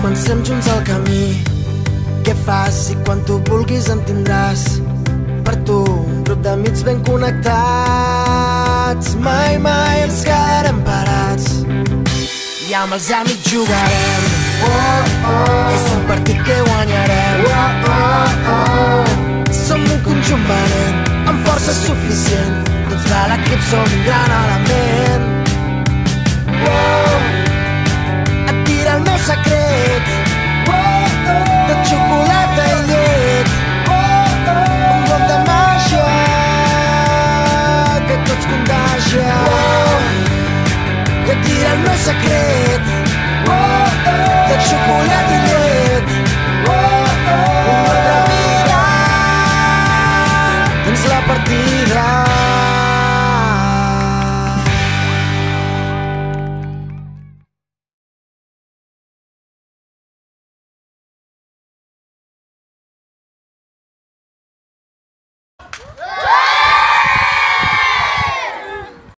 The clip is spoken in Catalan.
Comencem junts al camí. Què fas i quan tu vulguis em tindràs? Per tu, un grup d'amics ben connectats. Mai, mai ens quedarem parats. I amb els amics jugarem. Oh, oh. És un partit que sufficient. Tutta la che sono in la